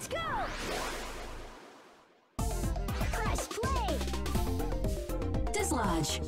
Let's go! Press play! Dislodge.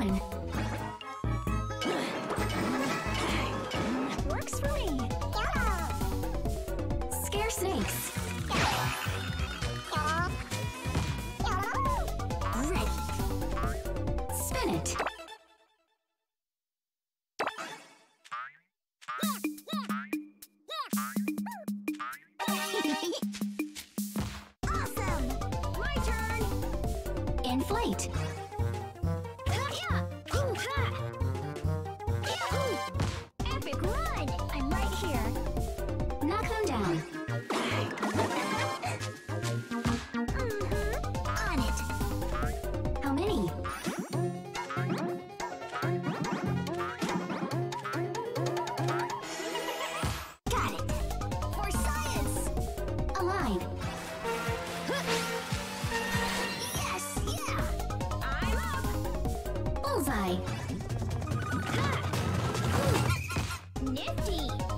On. Works for me! Scare snakes. Ready! Spin it. awesome! My turn! Inflate. Run! I'm right here. Knock them down. Mhm. On it. How many? Got it. For science. Align. Yes, yeah. I'm up. Bullseye. Ha! Nifty.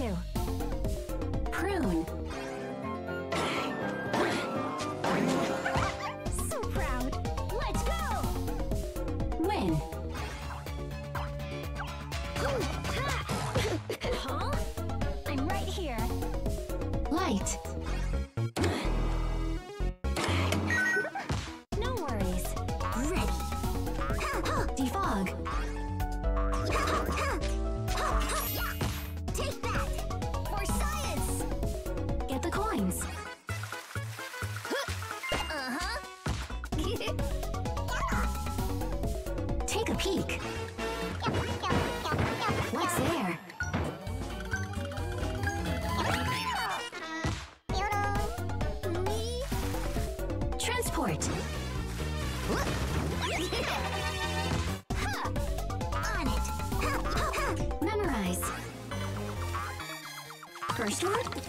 To. Prune. So proud. Let's go. Win. Huh? I'm right here. Light. No worries. Ready. Defog.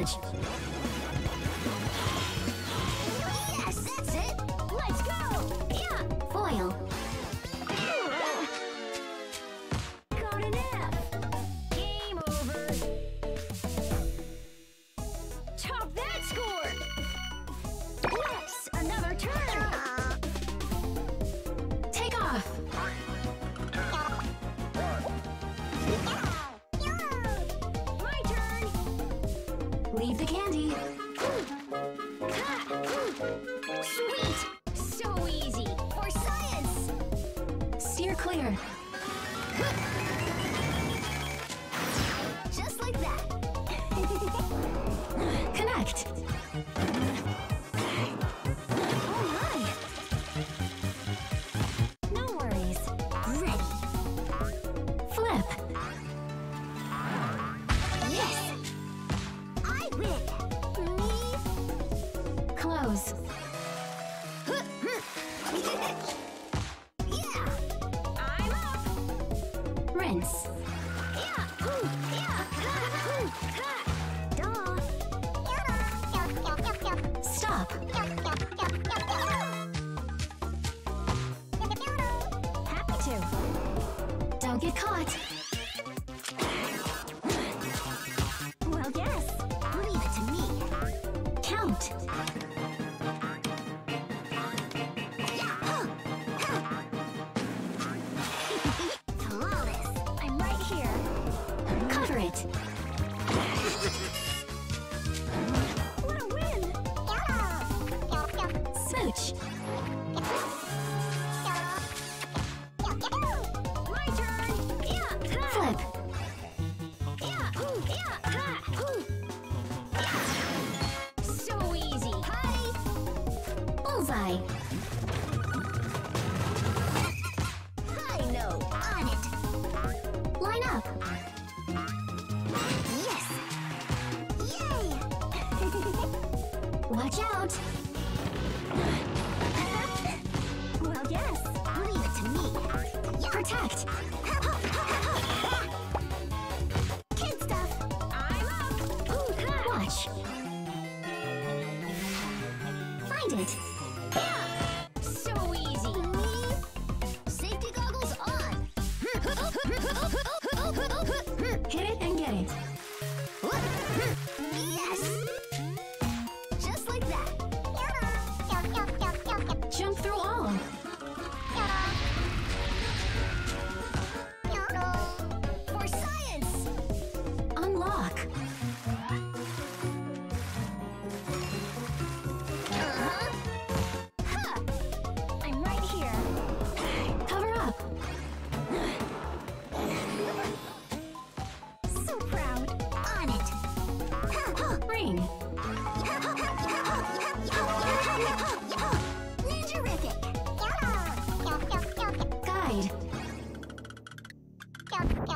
Dodge. here. Just like that. Connect. No worries. Ready. Flip. Yes. I win. Me. Close. too. Don't get caught. bullseye. I know. On it. Line up. Yes. Yay. Watch out. well, yes. Leave it to me. Yeah. Protect. Kid stuff. I'm up. Ooh, Watch.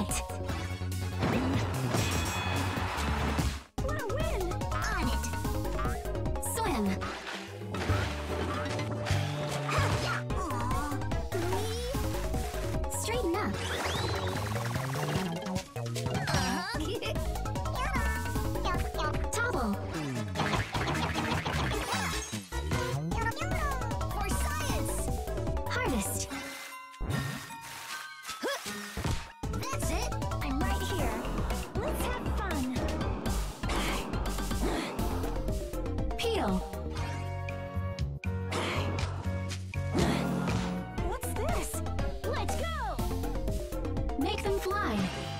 it! fly.